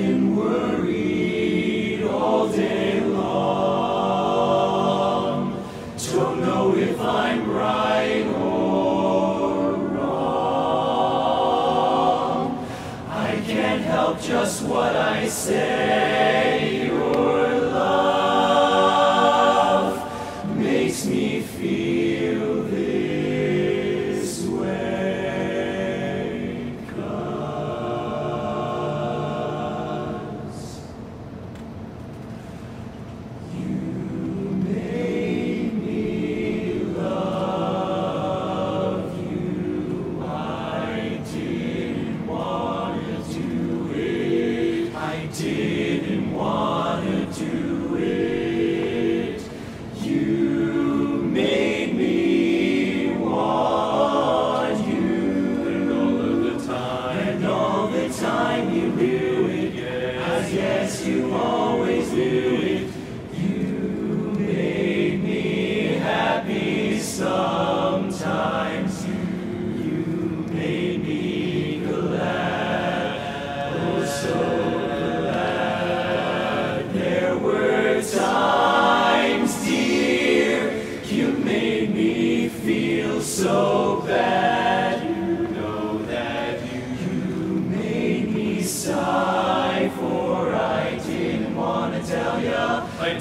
been worried all day long. Don't know if I'm right or wrong. I can't help just what I say. Guess you always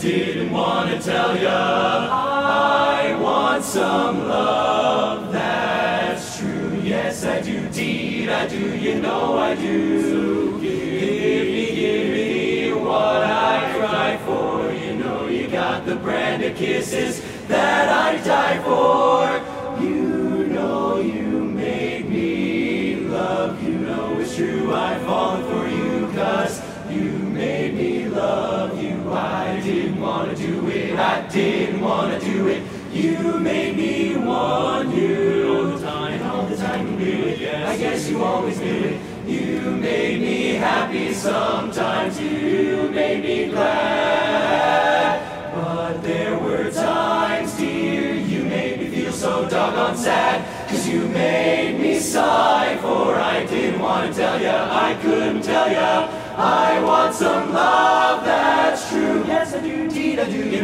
didn't want to tell ya. I want some love that's true. Yes, I do, deed, I do. You know I do. give me, give me what I cry for. You know you got the brand of kisses that I die for. You know you made me love. You know it's true. I've do it. You made me want you all the time. All the time you knew it. I guess you always knew it. You made me happy sometimes. You made me glad. But there were times, dear, you made me feel so doggone sad. Cause you made me sigh, for I didn't want to tell ya, I couldn't tell ya. I want some love that's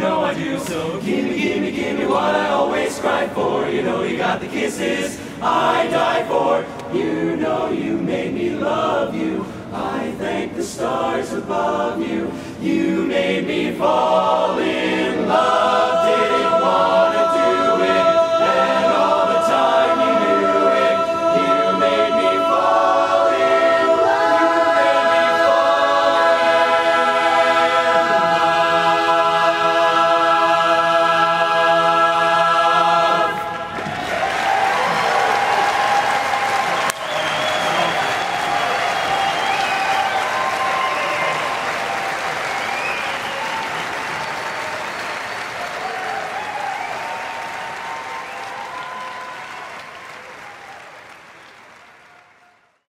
know I do. So give me, give me, give me what I always cried for. You know you got the kisses I die for. You know you made me love you. I thank the stars above you. You made me fall